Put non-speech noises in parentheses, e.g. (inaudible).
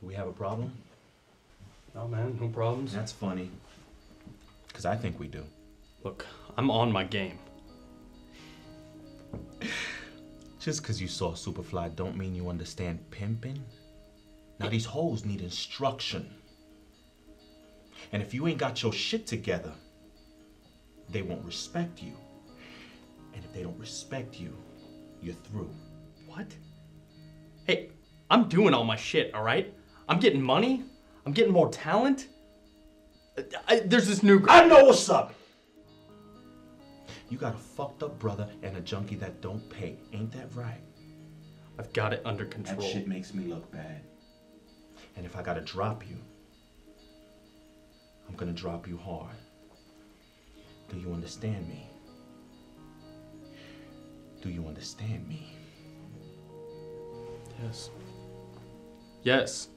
Do we have a problem? No, man, no problems. That's funny. Because I think we do. Look, I'm on my game. (laughs) Just because you saw Superfly don't mean you understand pimping. Now, these hoes need instruction. And if you ain't got your shit together, they won't respect you. And if they don't respect you, you're through. What? Hey, I'm doing all my shit, all right? I'm getting money. I'm getting more talent. I, there's this new girl. I know what's up! You got a fucked up brother and a junkie that don't pay. Ain't that right? I've got it under control. That shit makes me look bad. And if I gotta drop you, I'm gonna drop you hard. Do you understand me? Do you understand me? Yes. Yes.